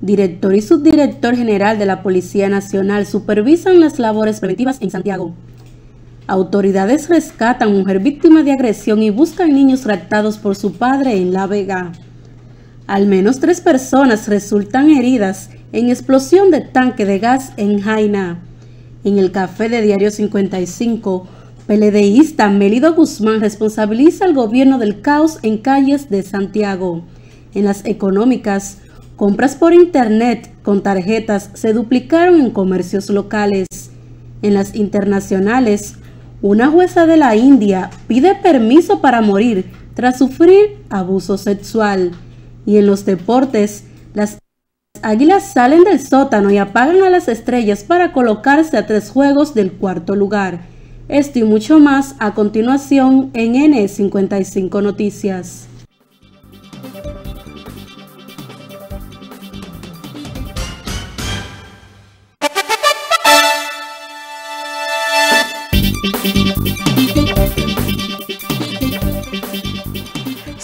Director y subdirector general de la Policía Nacional supervisan las labores preventivas en Santiago. Autoridades rescatan mujer víctima de agresión y buscan niños raptados por su padre en La Vega. Al menos tres personas resultan heridas en explosión de tanque de gas en Jaina. En el café de Diario 55, PLDista Melido Guzmán responsabiliza al gobierno del caos en calles de Santiago. En las económicas, compras por internet con tarjetas se duplicaron en comercios locales. En las internacionales, una jueza de la India pide permiso para morir tras sufrir abuso sexual. Y en los deportes, las águilas salen del sótano y apagan a las estrellas para colocarse a tres juegos del cuarto lugar. Esto y mucho más a continuación en N55 Noticias.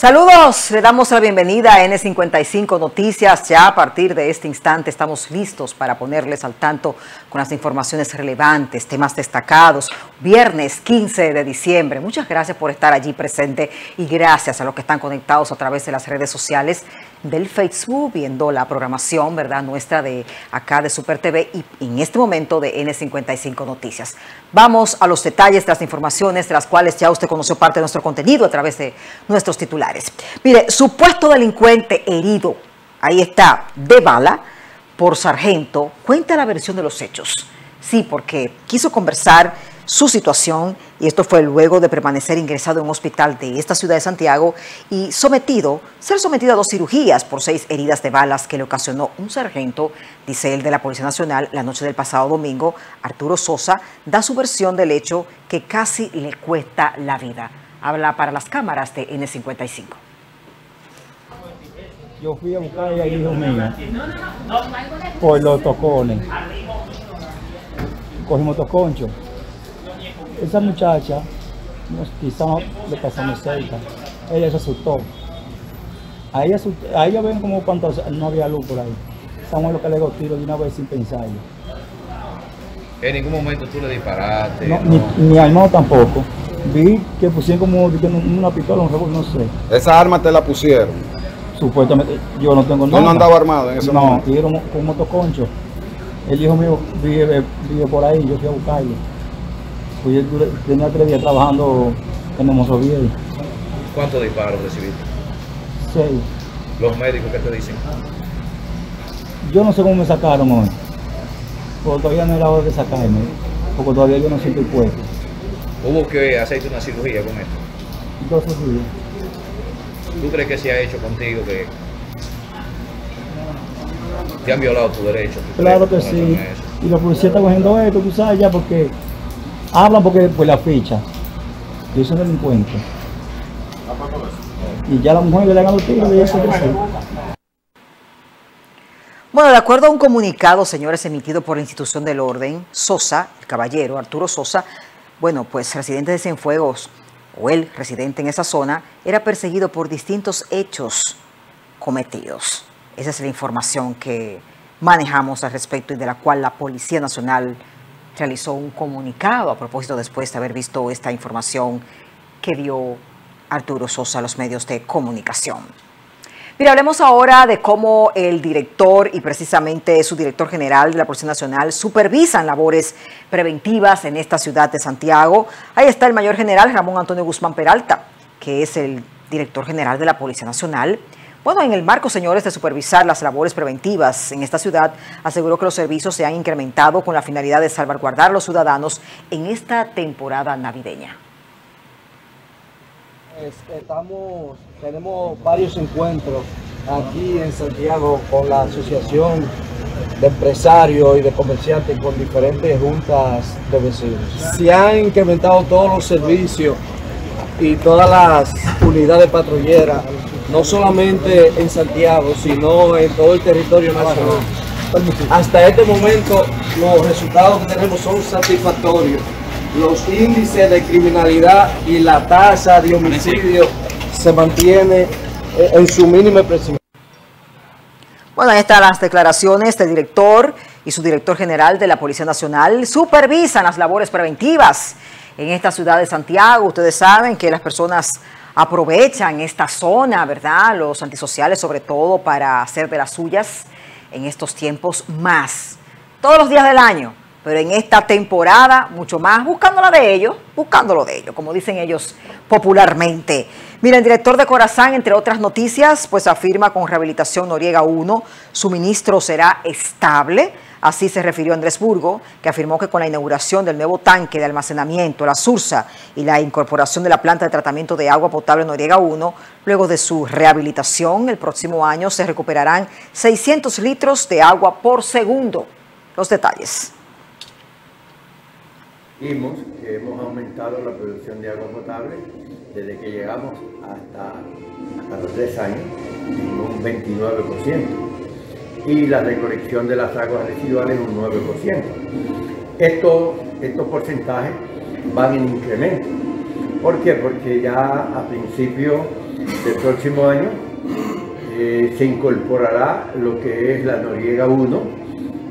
Saludos, le damos la bienvenida a N55 Noticias. Ya a partir de este instante estamos listos para ponerles al tanto con las informaciones relevantes, temas destacados. Viernes 15 de diciembre. Muchas gracias por estar allí presente y gracias a los que están conectados a través de las redes sociales del Facebook, viendo la programación, ¿verdad? Nuestra de acá de Super TV y en este momento de N55 Noticias. Vamos a los detalles de las informaciones de las cuales ya usted conoció parte de nuestro contenido a través de nuestros titulares. Mire, supuesto delincuente herido, ahí está, de bala por sargento, cuenta la versión de los hechos. Sí, porque quiso conversar su situación y esto fue luego de permanecer ingresado en un hospital de esta ciudad de Santiago y sometido, ser sometido a dos cirugías por seis heridas de balas que le ocasionó un sargento, dice él de la Policía Nacional, la noche del pasado domingo, Arturo Sosa, da su versión del hecho que casi le cuesta la vida. Habla para las cámaras de N55. Yo fui a buscar a hijo mío por los tocones. Cogimos toconcho esa muchacha, quizás le pasamos cerca, ella se asustó. A ella, a ella ven como cuando no había luz por ahí. Estamos lo que le dio tiro de una vez sin pensarlo. En ningún momento tú le disparaste. No, Ni, ni armado tampoco. Vi que pusieron como una pistola, un revólver, no sé. ¿Esa arma te la pusieron? Supuestamente, yo no tengo nada. ¿No andaba armado en ese no, momento? No, con un motoconcho. El hijo mío vive, vive por ahí, yo fui a buscarlo. Pues yo tenía tres días trabajando en el ¿Cuántos disparos recibiste? Seis. ¿Los médicos qué te dicen? Yo no sé cómo me sacaron hoy. Porque todavía no era hora de sacarme. Porque todavía yo no siento el cuerpo. ¿Hubo que hacerte una cirugía con esto? Dos cirugías. ¿Tú crees que se ha hecho contigo que te han violado tu derecho? Claro que sí. Y la policía está cogiendo esto, tú sabes ya, porque hablan porque pues la ficha. Yo soy delincuente. Y ya la mujer le dan los tiros y eso Bueno, de acuerdo a un comunicado, señores, emitido por la institución del orden, Sosa, el caballero Arturo Sosa, bueno, pues residente de Cienfuegos, o él, residente en esa zona, era perseguido por distintos hechos cometidos. Esa es la información que manejamos al respecto y de la cual la Policía Nacional realizó un comunicado a propósito después de haber visto esta información que dio Arturo Sosa a los medios de comunicación. Mira, hablemos ahora de cómo el director y precisamente su director general de la Policía Nacional supervisan labores preventivas en esta ciudad de Santiago. Ahí está el mayor general Ramón Antonio Guzmán Peralta, que es el director general de la Policía Nacional. Bueno, en el marco, señores, de supervisar las labores preventivas en esta ciudad, aseguró que los servicios se han incrementado con la finalidad de salvaguardar a los ciudadanos en esta temporada navideña. Estamos, tenemos varios encuentros aquí en Santiago con la Asociación de Empresarios y de Comerciantes con diferentes juntas de vecinos. Se han incrementado todos los servicios y todas las unidades patrulleras no solamente en Santiago, sino en todo el territorio nacional. Hasta este momento los resultados que tenemos son satisfactorios. Los índices de criminalidad y la tasa de homicidio se mantiene en su mínima expresión. Bueno, ahí están las declaraciones del director y su director general de la Policía Nacional. Supervisan las labores preventivas en esta ciudad de Santiago. Ustedes saben que las personas aprovechan esta zona, ¿verdad? Los antisociales sobre todo para hacer de las suyas en estos tiempos más. Todos los días del año, pero en esta temporada mucho más, buscándola de ellos, buscándolo de ellos, como dicen ellos popularmente. Mira, el director de Corazán, entre otras noticias, pues afirma con Rehabilitación Noriega 1, su ministro será estable. Así se refirió Andrés Burgo, que afirmó que con la inauguración del nuevo tanque de almacenamiento, la SURSA y la incorporación de la planta de tratamiento de agua potable Noriega 1, luego de su rehabilitación, el próximo año se recuperarán 600 litros de agua por segundo. Los detalles. Vimos que hemos aumentado la producción de agua potable desde que llegamos hasta, los tres años un 29% y la recolección de las aguas residuales un 9%. Estos, estos porcentajes van en incremento. ¿Por qué? Porque ya a principio del próximo año eh, se incorporará lo que es la Noriega 1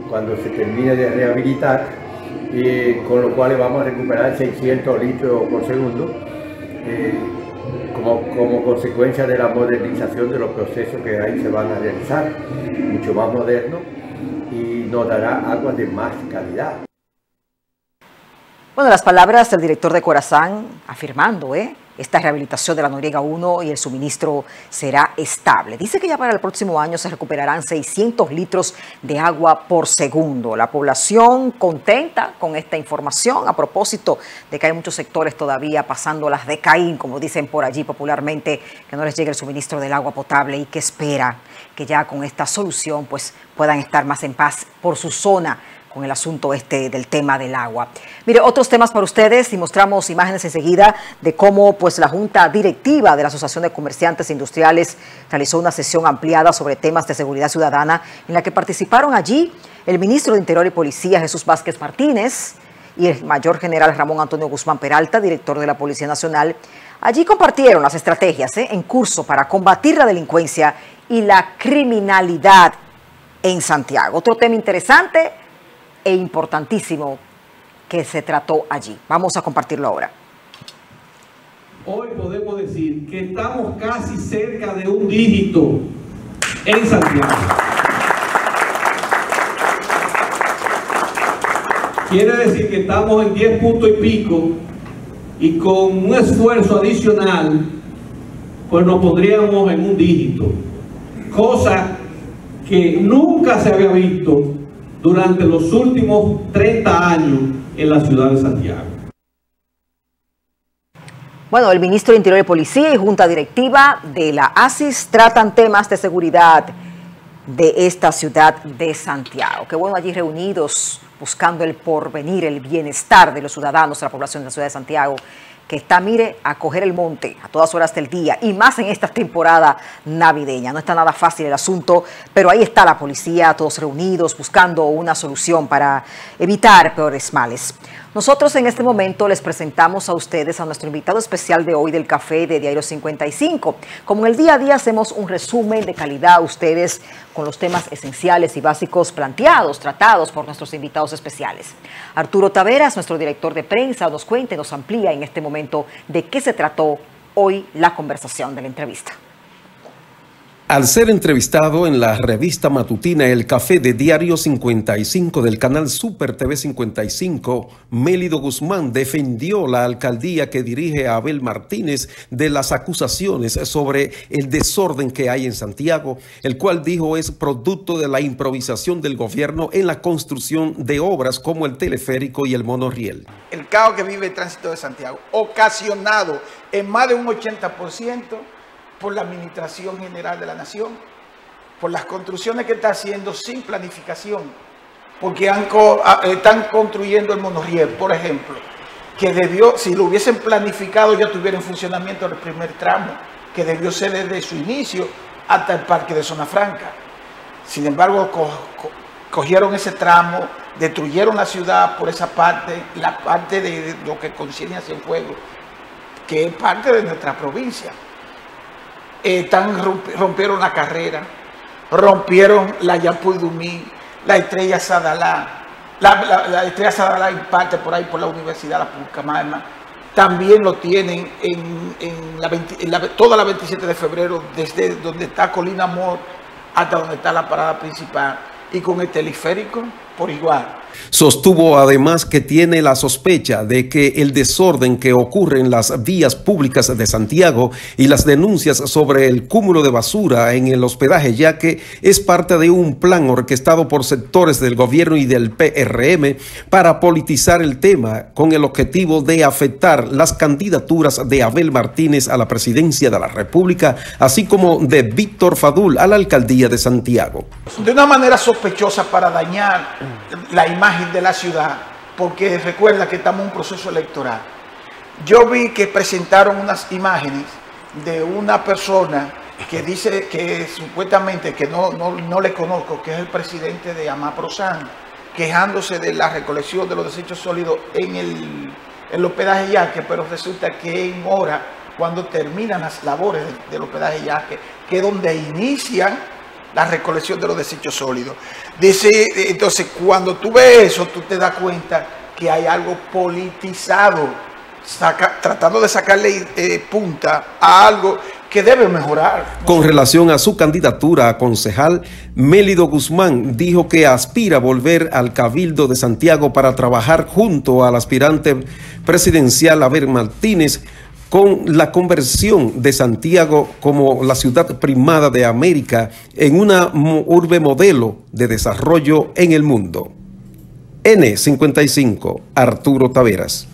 cuando se termine de rehabilitar, eh, con lo cual vamos a recuperar 600 litros por segundo. Eh, como, consecuencia de la modernización de los procesos que ahí se van a realizar, mucho más moderno y nos dará agua de más calidad. Bueno, las palabras del director de Corazán afirmando, ¿eh? Esta rehabilitación de la Noriega 1 y el suministro será estable. Dice que ya para el próximo año se recuperarán 600 litros de agua por segundo. La población contenta con esta información a propósito de que hay muchos sectores todavía pasando las de Caín, como dicen por allí popularmente, que no les llegue el suministro del agua potable y que espera que ya con esta solución pues puedan estar más en paz por su zona con el asunto este del tema del agua. Mire, otros temas para ustedes y mostramos imágenes enseguida de cómo pues la Junta Directiva de la Asociación de Comerciantes Industriales realizó una sesión ampliada sobre temas de seguridad ciudadana en la que participaron allí el ministro de Interior y Policía Jesús Vázquez Martínez y el mayor general Ramón Antonio Guzmán Peralta, director de la Policía Nacional. Allí compartieron las estrategias ¿eh? en curso para combatir la delincuencia y la criminalidad en Santiago. Otro tema interesante e importantísimo que se trató allí. Vamos a compartirlo ahora. Hoy podemos decir que estamos casi cerca de un dígito en Santiago. Quiere decir que estamos en 10 puntos y pico y con un esfuerzo adicional, pues nos pondríamos en un dígito. Cosa que nunca se había visto durante los últimos 30 años en la ciudad de Santiago. Bueno, el ministro de Interior y Policía y Junta Directiva de la ASIS tratan temas de seguridad de esta ciudad de Santiago. Qué bueno allí reunidos buscando el porvenir, el bienestar de los ciudadanos de la población de la ciudad de Santiago que está, mire, a coger el monte a todas horas del día y más en esta temporada navideña. No está nada fácil el asunto, pero ahí está la policía, todos reunidos, buscando una solución para evitar peores males. Nosotros en este momento les presentamos a ustedes a nuestro invitado especial de hoy del Café de Diario 55. Como en el día a día hacemos un resumen de calidad a ustedes con los temas esenciales y básicos planteados, tratados por nuestros invitados especiales. Arturo Taveras, nuestro director de prensa, nos cuenta y nos amplía en este momento de qué se trató hoy la conversación de la entrevista. Al ser entrevistado en la revista matutina El Café de Diario 55 del canal Super TV 55, Mélido Guzmán defendió la alcaldía que dirige Abel Martínez de las acusaciones sobre el desorden que hay en Santiago, el cual dijo es producto de la improvisación del gobierno en la construcción de obras como el teleférico y el monorriel. El caos que vive el tránsito de Santiago, ocasionado en más de un 80% por la Administración General de la Nación, por las construcciones que está haciendo sin planificación, porque están construyendo el monorriel, por ejemplo, que debió, si lo hubiesen planificado ya tuviera en funcionamiento el primer tramo, que debió ser desde su inicio hasta el parque de Zona Franca. Sin embargo, cogieron ese tramo, destruyeron la ciudad por esa parte, la parte de lo que concierne el fuego, que es parte de nuestra provincia. Eh, rompieron la carrera, rompieron la Yapudumí, la estrella Sadalá, la, la, la estrella Sadalá imparte por ahí por la Universidad la Pucamaima, también lo tienen en, en, la 20, en la, toda la 27 de febrero, desde donde está Colina Amor hasta donde está la parada principal, y con el teleférico por igual. Sostuvo además que tiene la sospecha de que el desorden que ocurre en las vías públicas de Santiago y las denuncias sobre el cúmulo de basura en el hospedaje ya que es parte de un plan orquestado por sectores del gobierno y del PRM para politizar el tema con el objetivo de afectar las candidaturas de Abel Martínez a la presidencia de la República, así como de Víctor Fadul a la alcaldía de Santiago. De una manera sospechosa para dañar la imagen de la ciudad, porque recuerda que estamos en un proceso electoral. Yo vi que presentaron unas imágenes de una persona que dice que supuestamente, que no, no, no le conozco, que es el presidente de Amaprosan, quejándose de la recolección de los desechos sólidos en el, el hospedaje Yaque, pero resulta que en hora, cuando terminan las labores del hospedaje Yaque, que es donde inician la recolección de los desechos sólidos. Dice, entonces, cuando tú ves eso, tú te das cuenta que hay algo politizado, tratando de sacarle eh, punta a algo que debe mejorar. Con relación a su candidatura a concejal, Mélido Guzmán dijo que aspira a volver al Cabildo de Santiago para trabajar junto al aspirante presidencial Abel Martínez con la conversión de Santiago como la ciudad primada de América en una urbe modelo de desarrollo en el mundo. N55, Arturo Taveras.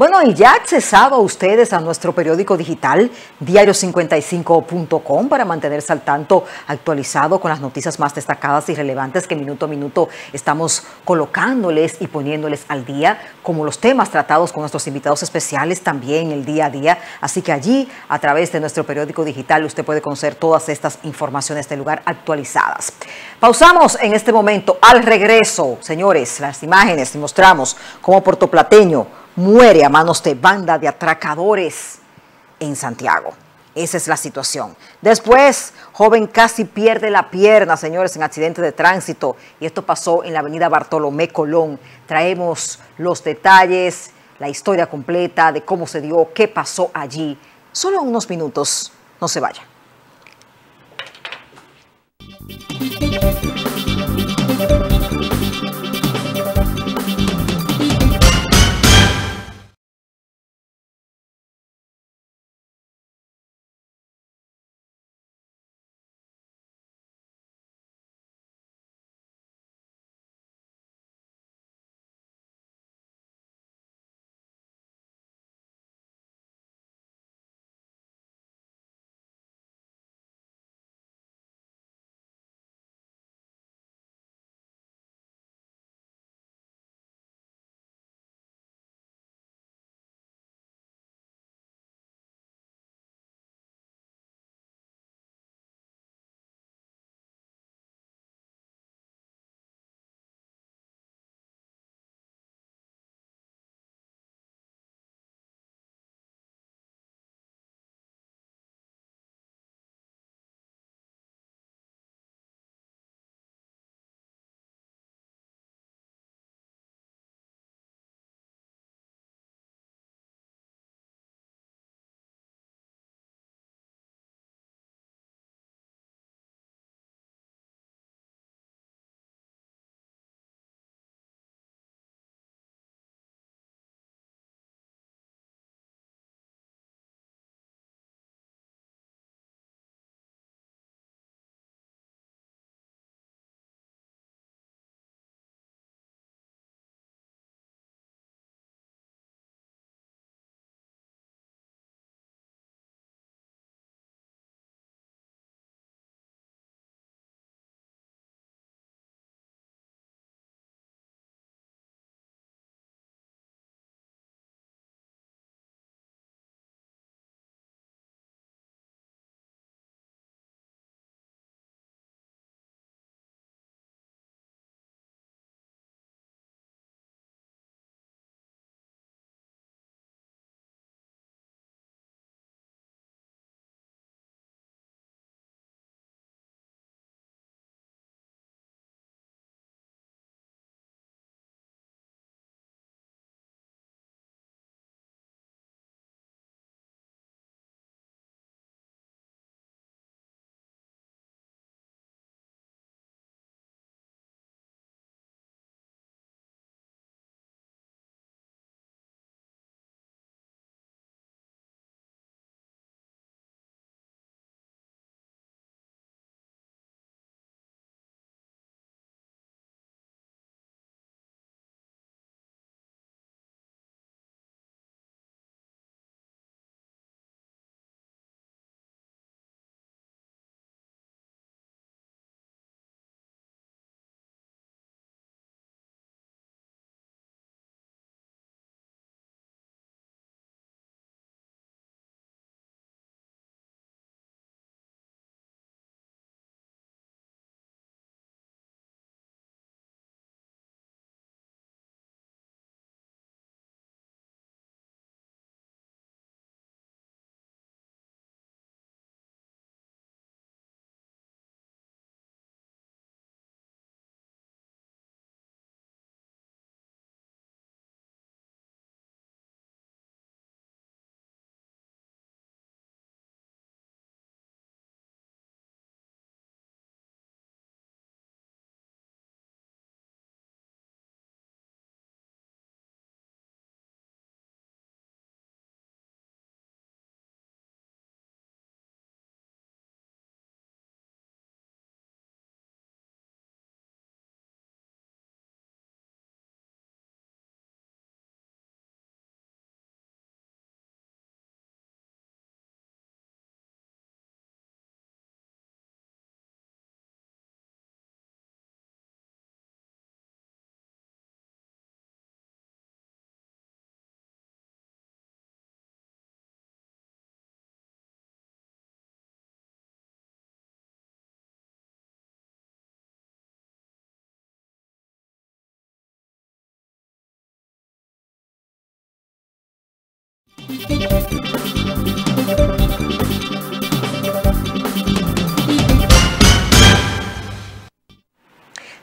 Bueno, y ya accesado ustedes a nuestro periódico digital diario55.com para mantenerse al tanto actualizado con las noticias más destacadas y relevantes que minuto a minuto estamos colocándoles y poniéndoles al día, como los temas tratados con nuestros invitados especiales también el día a día. Así que allí, a través de nuestro periódico digital, usted puede conocer todas estas informaciones del lugar actualizadas. Pausamos en este momento. Al regreso, señores, las imágenes y mostramos cómo Portoplateño muere a manos de banda de atracadores en Santiago. Esa es la situación. Después, joven casi pierde la pierna, señores, en accidente de tránsito. Y esto pasó en la avenida Bartolomé Colón. Traemos los detalles, la historia completa de cómo se dio, qué pasó allí. Solo unos minutos. No se vaya.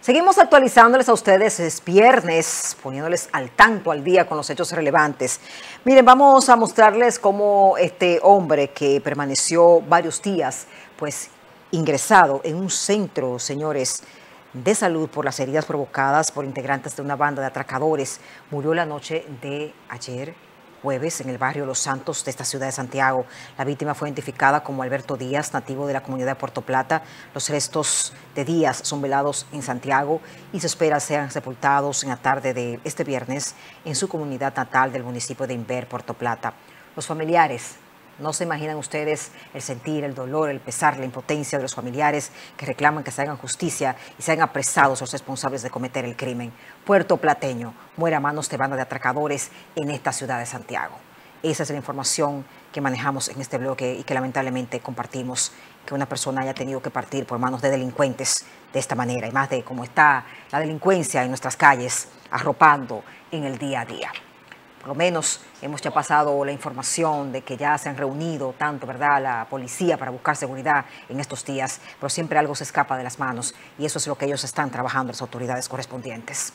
Seguimos actualizándoles a ustedes, es viernes, poniéndoles al tanto al día con los hechos relevantes. Miren, vamos a mostrarles cómo este hombre que permaneció varios días, pues ingresado en un centro, señores, de salud por las heridas provocadas por integrantes de una banda de atracadores, murió la noche de ayer jueves en el barrio Los Santos de esta ciudad de Santiago. La víctima fue identificada como Alberto Díaz, nativo de la comunidad de Puerto Plata. Los restos de Díaz son velados en Santiago y se espera sean sepultados en la tarde de este viernes en su comunidad natal del municipio de Inver, Puerto Plata. Los familiares no se imaginan ustedes el sentir, el dolor, el pesar, la impotencia de los familiares que reclaman que se hagan justicia y sean apresados los responsables de cometer el crimen. Puerto Plateño muere a manos de banda de atracadores en esta ciudad de Santiago. Esa es la información que manejamos en este bloque y que lamentablemente compartimos que una persona haya tenido que partir por manos de delincuentes de esta manera y más de cómo está la delincuencia en nuestras calles arropando en el día a día por lo menos hemos ya pasado la información de que ya se han reunido tanto, ¿verdad?, la policía para buscar seguridad en estos días, pero siempre algo se escapa de las manos y eso es lo que ellos están trabajando, las autoridades correspondientes.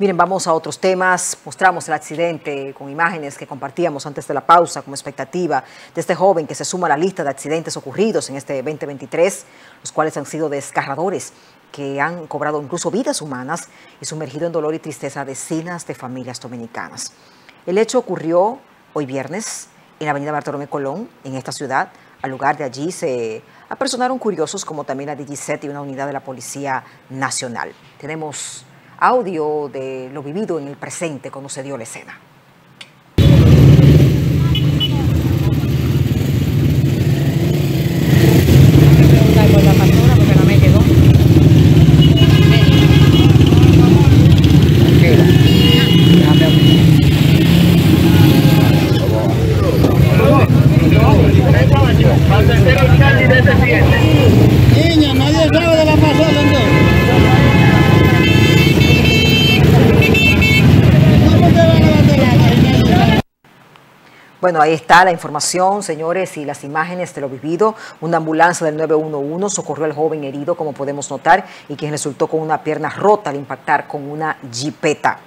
Miren, vamos a otros temas. Mostramos el accidente con imágenes que compartíamos antes de la pausa como expectativa de este joven que se suma a la lista de accidentes ocurridos en este 2023, los cuales han sido desgarradores, que han cobrado incluso vidas humanas y sumergido en dolor y tristeza decenas de familias dominicanas. El hecho ocurrió hoy viernes en la avenida Bartolomé Colón, en esta ciudad. Al lugar de allí se apersonaron curiosos como también la DGCET y una unidad de la Policía Nacional. Tenemos audio de lo vivido en el presente cuando se dio la escena. Bueno, ahí está la información, señores, y las imágenes de lo vivido. Una ambulancia del 911 socorrió al joven herido, como podemos notar, y quien resultó con una pierna rota al impactar con una jipeta.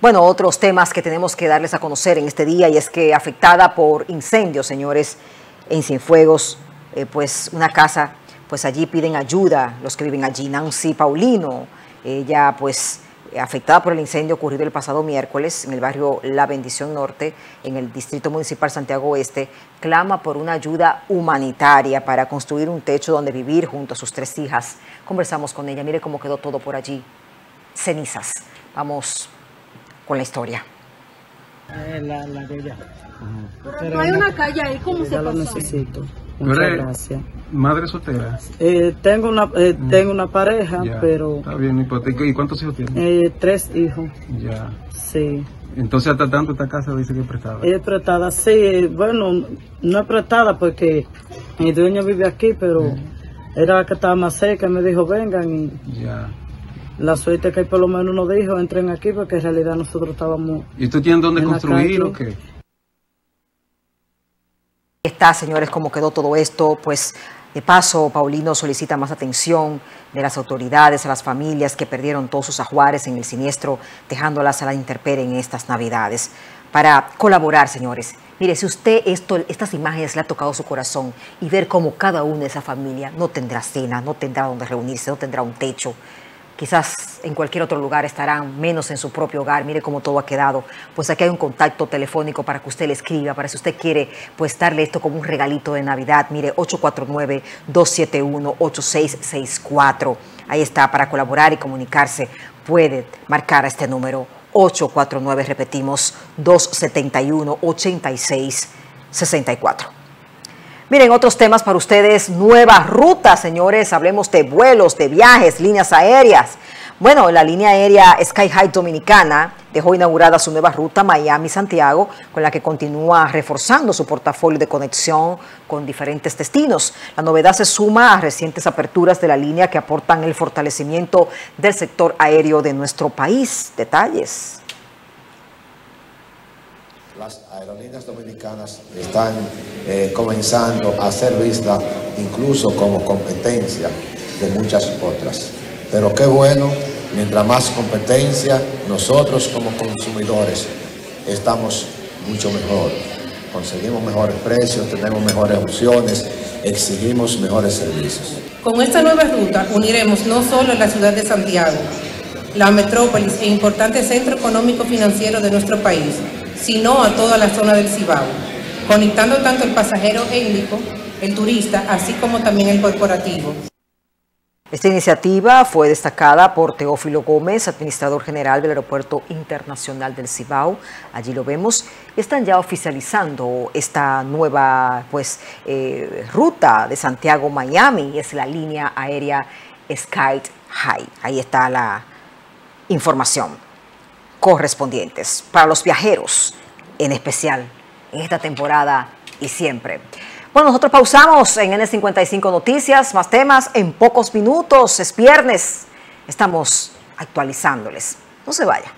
Bueno, otros temas que tenemos que darles a conocer en este día, y es que afectada por incendios, señores, en Cienfuegos, eh, pues una casa, pues allí piden ayuda los que viven allí. Nancy Paulino, ella pues afectada por el incendio ocurrido el pasado miércoles en el barrio La Bendición Norte, en el Distrito Municipal Santiago Oeste, clama por una ayuda humanitaria para construir un techo donde vivir junto a sus tres hijas. Conversamos con ella, mire cómo quedó todo por allí. Cenizas. Vamos con la historia. Eh, la, la de ella. No hay una calle ahí, ¿cómo se Ya lo pasó? necesito. ¿No Muchas eres gracias. madre soltera? Eh, tengo una eh, tengo una pareja, Ya, pero Está bien, ¿y por- ¿y cuántos hijos tienes? eh, tres hijos. Ya. Sí. Entonces, hasta tanto esta casa dice que es prestada. Es prestada, sí. eh, Bueno, no es prestada porque mi dueño vive aquí, pero era la que estaba más cerca. Me dijo, vengan. Y Ya. la suerte que por lo menos nos dijo, entren aquí porque en realidad nosotros estábamos. ¿Y tú tienes dónde construir o qué? Está, señores, cómo quedó todo esto. Pues de paso, Paulino solicita más atención de las autoridades a las familias que perdieron todos sus ajuares en el siniestro, dejándolas a la intemperie en estas Navidades. Para colaborar, señores. Mire, si usted esto, estas imágenes le ha tocado su corazón y ver cómo cada una de esa familia no tendrá cena, no tendrá donde reunirse, no tendrá un techo, quizás en cualquier otro lugar estarán menos en su propio hogar, mire cómo todo ha quedado, pues aquí hay un contacto telefónico para que usted le escriba, para si usted quiere pues darle esto como un regalito de Navidad, mire 849-271-8664, ahí está para colaborar y comunicarse, puede marcar a este número. 849, repetimos, 271-8664. Miren, otros temas para ustedes, nuevas rutas, señores, hablemos de vuelos, de viajes, líneas aéreas. Bueno, la línea aérea Sky High Dominicana dejó inaugurada su nueva ruta Miami-Santiago, con la que continúa reforzando su portafolio de conexión con diferentes destinos. La novedad se suma a recientes aperturas de la línea que aportan el fortalecimiento del sector aéreo de nuestro país. Detalles. Las aerolíneas dominicanas están eh, comenzando a ser vistas incluso como competencia de muchas otras. Pero qué bueno, mientras más competencia, nosotros como consumidores estamos mucho mejor. Conseguimos mejores precios, tenemos mejores opciones, exigimos mejores servicios. Con esta nueva ruta uniremos no solo la ciudad de Santiago, la metrópolis e importante centro económico financiero de nuestro país, sino a toda la zona del Cibao, conectando tanto el pasajero étnico, el turista, así como también el corporativo. Esta iniciativa fue destacada por Teófilo Gómez, administrador general del Aeropuerto Internacional del Cibao. Allí lo vemos. Están ya oficializando esta nueva pues, eh, ruta de Santiago-Miami. Es la línea aérea Sky High. Ahí está la información correspondientes para los viajeros, en especial en esta temporada y siempre. Bueno, nosotros pausamos en N55 Noticias, más temas en pocos minutos, es viernes, estamos actualizándoles. No se vaya.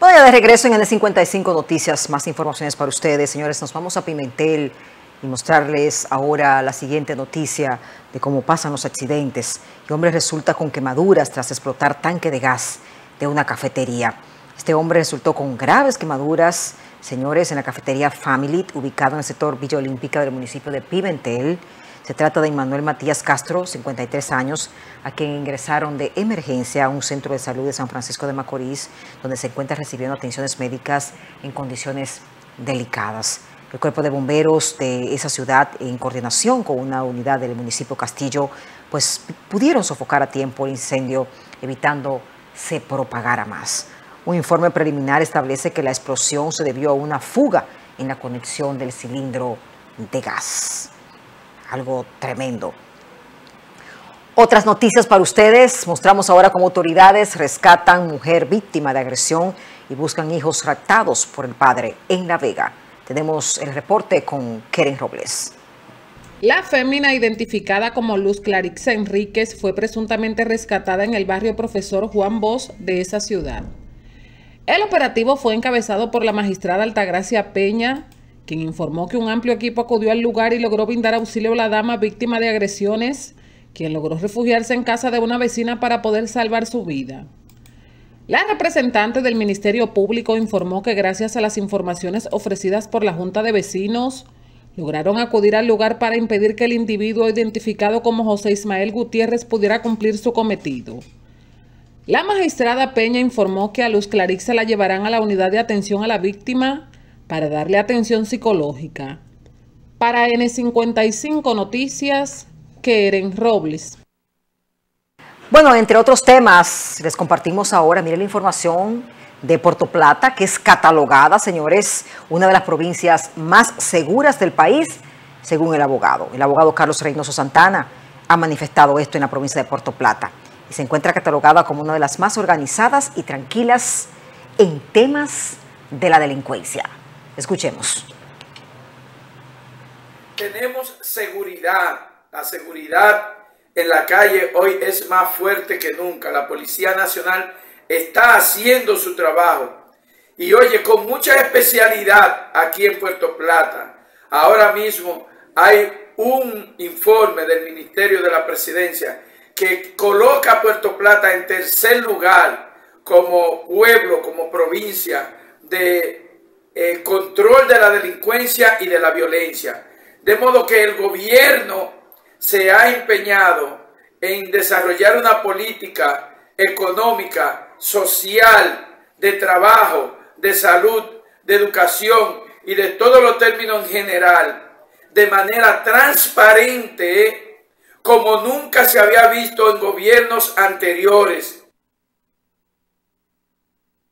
Bueno, ya de regreso en N55 Noticias, más informaciones para ustedes. Señores, nos vamos a Pimentel y mostrarles ahora la siguiente noticia de cómo pasan los accidentes. El hombre resulta con quemaduras tras explotar tanque de gas de una cafetería. Este hombre resultó con graves quemaduras, señores, en la cafetería Family, ubicada en el sector Villa Olímpica del municipio de Pimentel. Se trata de Manuel Matías Castro, 53 años, a quien ingresaron de emergencia a un centro de salud de San Francisco de Macorís, donde se encuentra recibiendo atenciones médicas en condiciones delicadas. El cuerpo de bomberos de esa ciudad, en coordinación con una unidad del municipio Castillo, pues pudieron sofocar a tiempo el incendio, evitando se propagara más. Un informe preliminar establece que la explosión se debió a una fuga en la conexión del cilindro de gas. Algo tremendo. Otras noticias para ustedes. Mostramos ahora cómo autoridades rescatan mujer víctima de agresión y buscan hijos raptados por el padre en La Vega. Tenemos el reporte con Keren Robles. La fémina identificada como Luz Clarixa Enríquez fue presuntamente rescatada en el barrio Profesor Juan Bosch de esa ciudad. El operativo fue encabezado por la magistrada Altagracia Peña, quien informó que un amplio equipo acudió al lugar y logró brindar auxilio a la dama víctima de agresiones, quien logró refugiarse en casa de una vecina para poder salvar su vida. La representante del Ministerio Público informó que gracias a las informaciones ofrecidas por la Junta de Vecinos, lograron acudir al lugar para impedir que el individuo identificado como José Ismael Gutiérrez pudiera cumplir su cometido. La magistrada Peña informó que a Luz Clarix se la llevarán a la unidad de atención a la víctima para darle atención psicológica. Para N55 Noticias, Keren Robles. Bueno, entre otros temas, les compartimos ahora, miren la información de Puerto Plata, que es catalogada, señores, una de las provincias más seguras del país, según el abogado. El abogado Carlos Reynoso Santana ha manifestado esto en la provincia de Puerto Plata y se encuentra catalogada como una de las más organizadas y tranquilas en temas de la delincuencia. Escuchemos. Tenemos seguridad, la seguridad en la calle hoy es más fuerte que nunca. La Policía Nacional está haciendo su trabajo. Y oye, con mucha especialidad aquí en Puerto Plata. Ahora mismo hay un informe del Ministerio de la Presidencia que coloca a Puerto Plata en tercer lugar como pueblo, como provincia de eh, control de la delincuencia y de la violencia. De modo que el gobierno se ha empeñado en desarrollar una política económica, social, de trabajo, de salud, de educación y de todos los términos en general, de manera transparente, como nunca se había visto en gobiernos anteriores.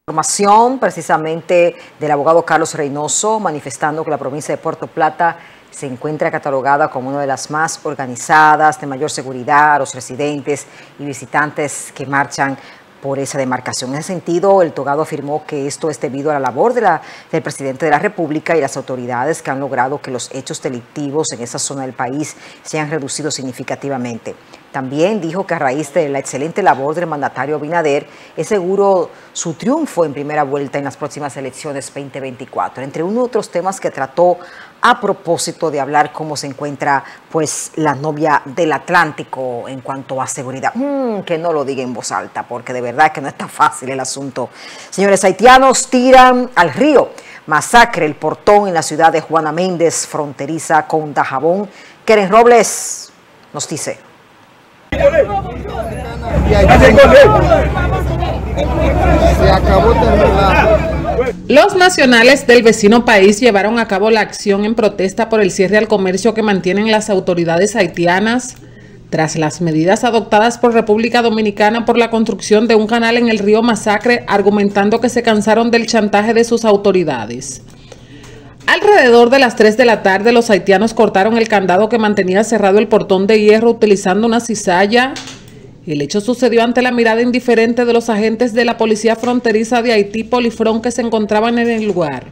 Información precisamente del abogado Carlos Reynoso manifestando que la provincia de Puerto Plata se encuentra catalogada como una de las más organizadas, de mayor seguridad a los residentes y visitantes que marchan por esa demarcación. En ese sentido, el togado afirmó que esto es debido a la labor de la, del presidente de la República y las autoridades que han logrado que los hechos delictivos en esa zona del país se hayan reducido significativamente. También dijo que a raíz de la excelente labor del mandatario Binader, es seguro su triunfo en primera vuelta en las próximas elecciones 2024. Entre uno de otros temas que trató a propósito de hablar cómo se encuentra pues la novia del Atlántico en cuanto a seguridad. Mm, que no lo diga en voz alta, porque de verdad que no es tan fácil el asunto. Señores haitianos tiran al río. Masacre el portón en la ciudad de Juana Méndez, fronteriza con Dajabón. Keren Robles nos dice. Se acabó Los nacionales del vecino país llevaron a cabo la acción en protesta por el cierre al comercio que mantienen las autoridades haitianas tras las medidas adoptadas por República Dominicana por la construcción de un canal en el río Masacre, argumentando que se cansaron del chantaje de sus autoridades. Alrededor de las 3 de la tarde, los haitianos cortaron el candado que mantenía cerrado el portón de hierro utilizando una cizalla. El hecho sucedió ante la mirada indiferente de los agentes de la Policía Fronteriza de Haití, Polifrón, que se encontraban en el lugar.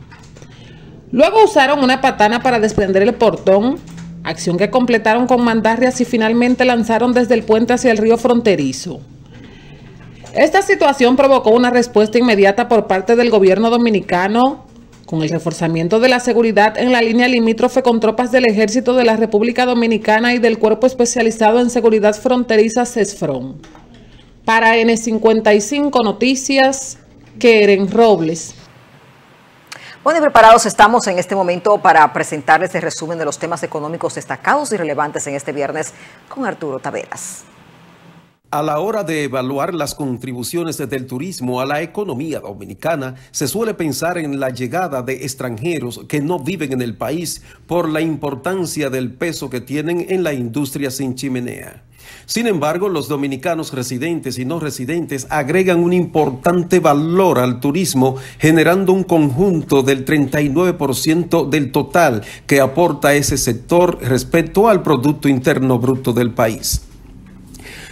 Luego usaron una patana para desprender el portón, acción que completaron con mandarrias y finalmente lanzaron desde el puente hacia el río fronterizo. Esta situación provocó una respuesta inmediata por parte del gobierno dominicano, con el reforzamiento de la seguridad en la línea limítrofe con tropas del Ejército de la República Dominicana y del Cuerpo Especializado en Seguridad Fronteriza CESFRON. Para N55 Noticias, Keren Robles. Bueno, y preparados estamos en este momento para presentarles el resumen de los temas económicos destacados y relevantes en este viernes con Arturo Taveras. A la hora de evaluar las contribuciones del turismo a la economía dominicana, se suele pensar en la llegada de extranjeros que no viven en el país por la importancia del peso que tienen en la industria sin chimenea. Sin embargo, los dominicanos residentes y no residentes agregan un importante valor al turismo, generando un conjunto del 39% del total que aporta ese sector respecto al Producto Interno Bruto del país.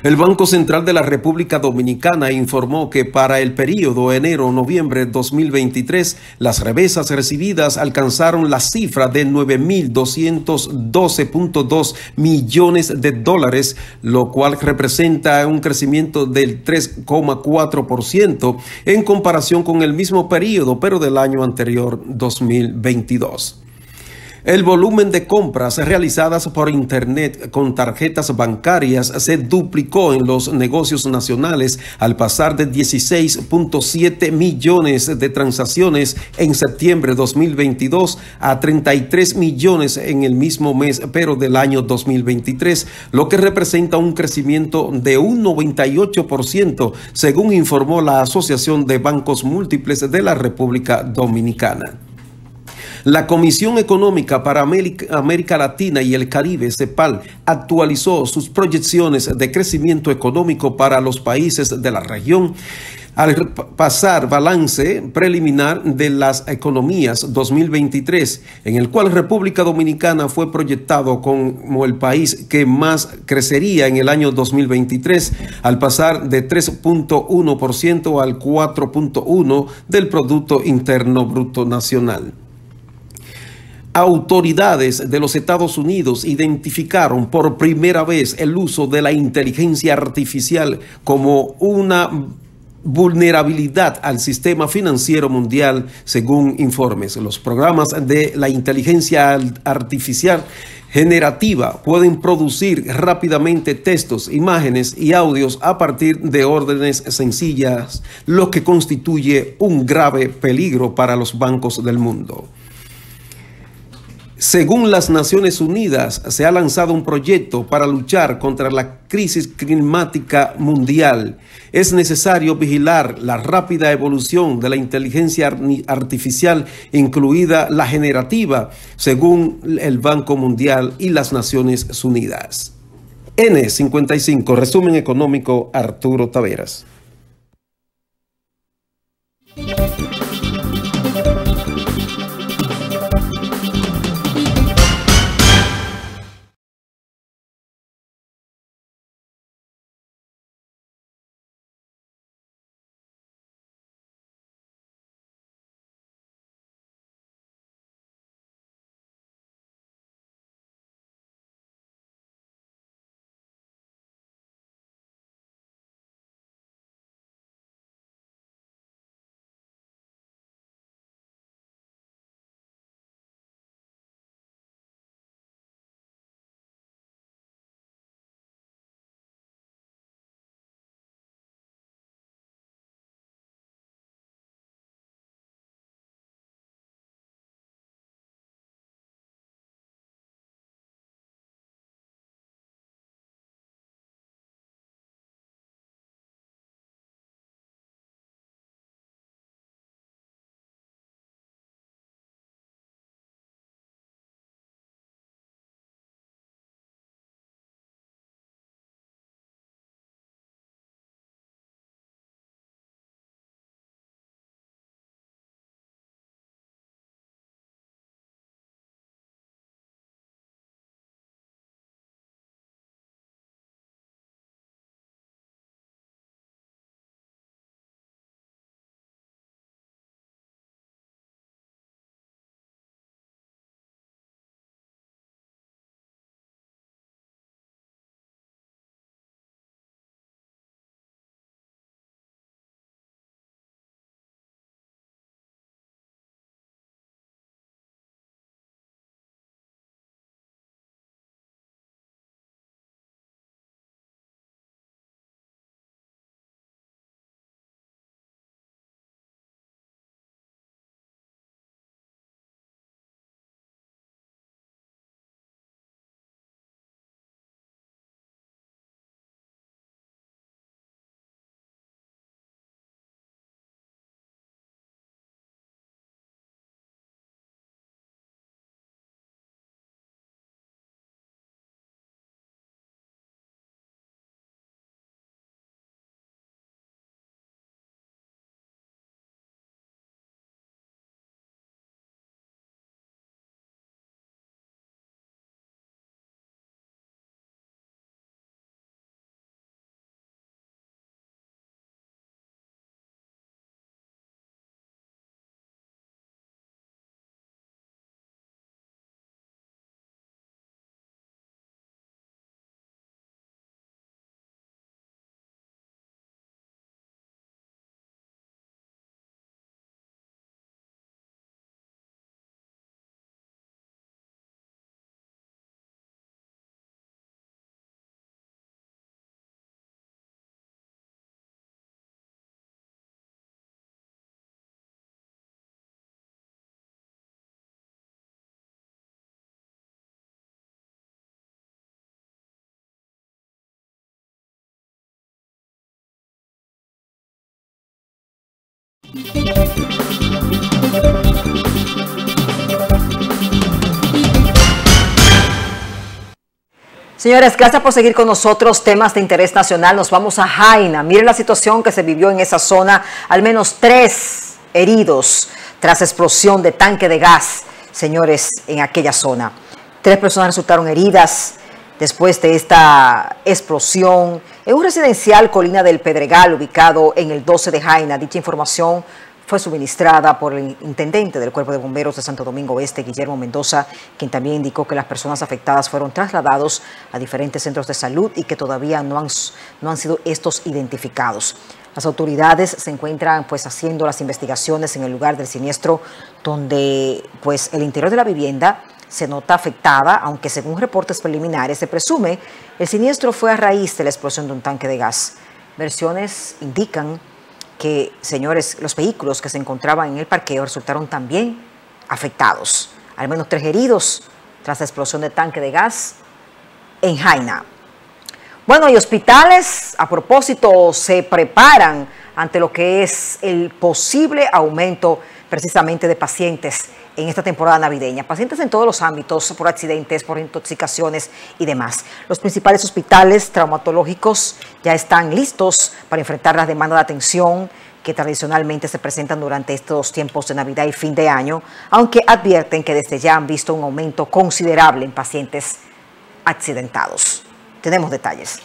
El Banco Central de la República Dominicana informó que para el periodo enero-noviembre 2023, las remesas recibidas alcanzaron la cifra de 9.212.2 millones de dólares, lo cual representa un crecimiento del 3,4% en comparación con el mismo periodo, pero del año anterior 2022. El volumen de compras realizadas por Internet con tarjetas bancarias se duplicó en los negocios nacionales al pasar de 16.7 millones de transacciones en septiembre de 2022 a 33 millones en el mismo mes, pero del año 2023, lo que representa un crecimiento de un 98%, según informó la Asociación de Bancos Múltiples de la República Dominicana. La Comisión Económica para América Latina y el Caribe, CEPAL, actualizó sus proyecciones de crecimiento económico para los países de la región al pasar balance preliminar de las economías 2023, en el cual República Dominicana fue proyectado como el país que más crecería en el año 2023, al pasar de 3.1% al 4.1% del Producto Interno Bruto Nacional. Autoridades de los Estados Unidos identificaron por primera vez el uso de la inteligencia artificial como una vulnerabilidad al sistema financiero mundial, según informes. Los programas de la inteligencia artificial generativa pueden producir rápidamente textos, imágenes y audios a partir de órdenes sencillas, lo que constituye un grave peligro para los bancos del mundo. Según las Naciones Unidas, se ha lanzado un proyecto para luchar contra la crisis climática mundial. Es necesario vigilar la rápida evolución de la inteligencia artificial, incluida la generativa, según el Banco Mundial y las Naciones Unidas. N55, resumen económico, Arturo Taveras. Señores, gracias por seguir con nosotros. Temas de interés nacional. Nos vamos a Jaina. Miren la situación que se vivió en esa zona. Al menos tres heridos tras explosión de tanque de gas, señores, en aquella zona. Tres personas resultaron heridas después de esta explosión en un residencial Colina del Pedregal ubicado en el 12 de Jaina. Dicha información fue suministrada por el intendente del Cuerpo de Bomberos de Santo Domingo Este, Guillermo Mendoza, quien también indicó que las personas afectadas fueron trasladados a diferentes centros de salud y que todavía no han, no han sido estos identificados. Las autoridades se encuentran pues haciendo las investigaciones en el lugar del siniestro donde pues el interior de la vivienda se nota afectada, aunque según reportes preliminares se presume el siniestro fue a raíz de la explosión de un tanque de gas. Versiones indican que, señores, los vehículos que se encontraban en el parqueo resultaron también afectados. Al menos tres heridos tras la explosión de tanque de gas en Jaina. Bueno, y hospitales, a propósito, se preparan ante lo que es el posible aumento precisamente de pacientes en esta temporada navideña. Pacientes en todos los ámbitos, por accidentes, por intoxicaciones y demás. Los principales hospitales traumatológicos ya están listos para enfrentar las demandas de atención que tradicionalmente se presentan durante estos tiempos de Navidad y fin de año, aunque advierten que desde ya han visto un aumento considerable en pacientes accidentados. Tenemos detalles.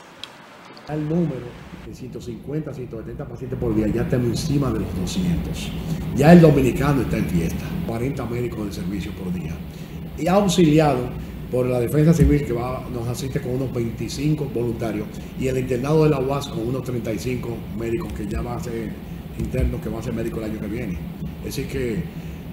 El número de 150, 170 pacientes por día ya estamos encima de los 200. Ya el dominicano está en fiesta, 40 médicos de servicio por día. Y auxiliado por la defensa civil que nos asiste con unos 25 voluntarios y el internado de la UAS con unos 35 médicos que ya va a ser interno, que va a ser médico el año que viene. Así que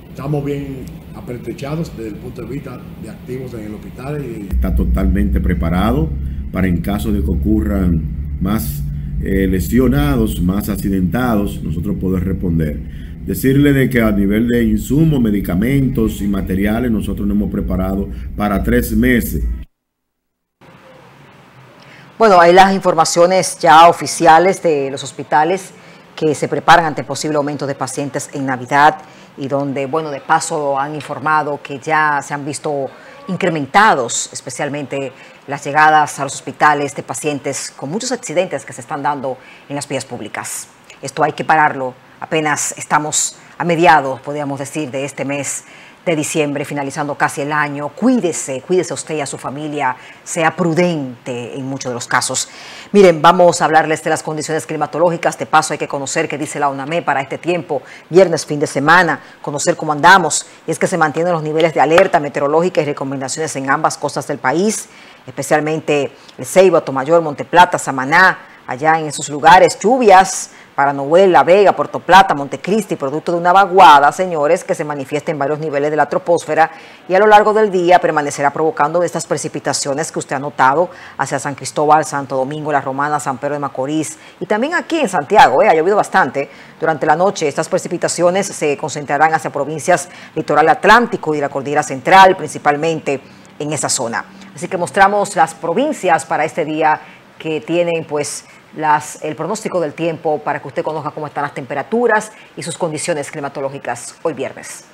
estamos bien apertrechados desde el punto de vista de activos en el hospital. Y... Está totalmente preparado para en caso de que ocurran más eh, lesionados, más accidentados, nosotros poder responder. Decirle de que a nivel de insumos, medicamentos y materiales, nosotros nos hemos preparado para tres meses. Bueno, hay las informaciones ya oficiales de los hospitales que se preparan ante posible aumento de pacientes en Navidad y donde, bueno, de paso han informado que ya se han visto incrementados, especialmente las llegadas a los hospitales de pacientes con muchos accidentes que se están dando en las vías públicas. Esto hay que pararlo. Apenas estamos a mediados, podríamos decir, de este mes de diciembre, finalizando casi el año. Cuídese, cuídese usted y a su familia, sea prudente en muchos de los casos. Miren, vamos a hablarles de las condiciones climatológicas. De paso hay que conocer qué dice la UNAME para este tiempo, viernes, fin de semana, conocer cómo andamos. Y es que se mantienen los niveles de alerta meteorológica y recomendaciones en ambas costas del país, especialmente el Ceiba, Tomayor, Monteplata, Samaná, allá en esos lugares, lluvias para Vega, Puerto Plata, Montecristi, producto de una vaguada, señores, que se manifiesta en varios niveles de la troposfera y a lo largo del día permanecerá provocando estas precipitaciones que usted ha notado hacia San Cristóbal, Santo Domingo, La Romana, San Pedro de Macorís y también aquí en Santiago, eh, ha llovido bastante. Durante la noche estas precipitaciones se concentrarán hacia provincias litoral atlántico y la cordillera central, principalmente en esa zona. Así que mostramos las provincias para este día que tienen pues las, el pronóstico del tiempo para que usted conozca cómo están las temperaturas y sus condiciones climatológicas hoy viernes.